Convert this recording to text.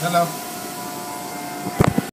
Hello.